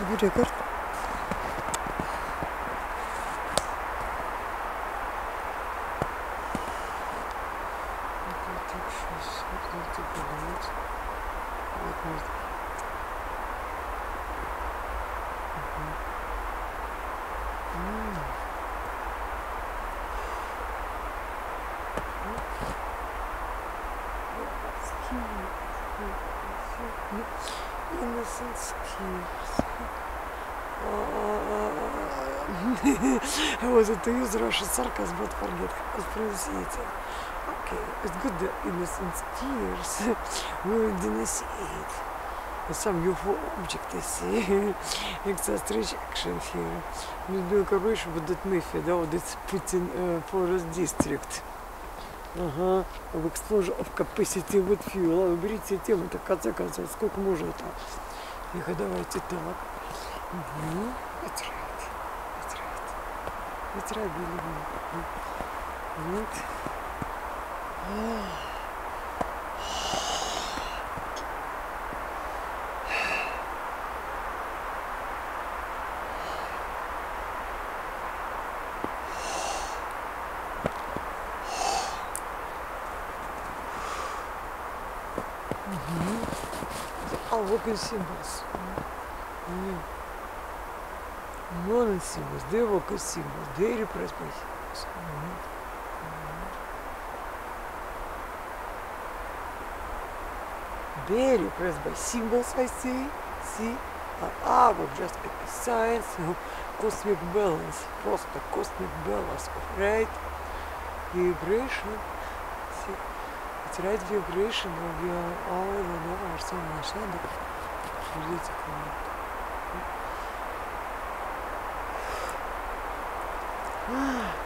You do good. Innocence keeps. I wanted to use Russian sarcasm but forget how to pronounce it. Okay, it's good the innocent skills will denunciate some UFO object I see. Excess rejection here. Людмила Корбейш вот этот Мефи, да, вот этот Putin uh, Forest District. Ага, в explosion of capacity with fuel. А вы берите тему, так в конце концов, сколько можно там. Тихо, давайте так. Угу. That's That's right, Билли. Вот. А, walking symbols. Ні. Молен symbols. Де walking symbols? Де repress by symbols? Мгм. They repressed by symbols, I see. See? А, вот just a science, ну, cosmic balance. Просто cosmic balance of right vibration. See? It's right vibration of your all the нового самого шада. Ждите Кого-то.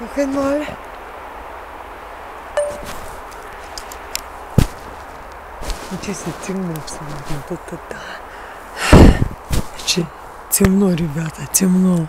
Nog eenmaal. Честно, темно абсолютно. Тут-то да. Темно, ребята, темно.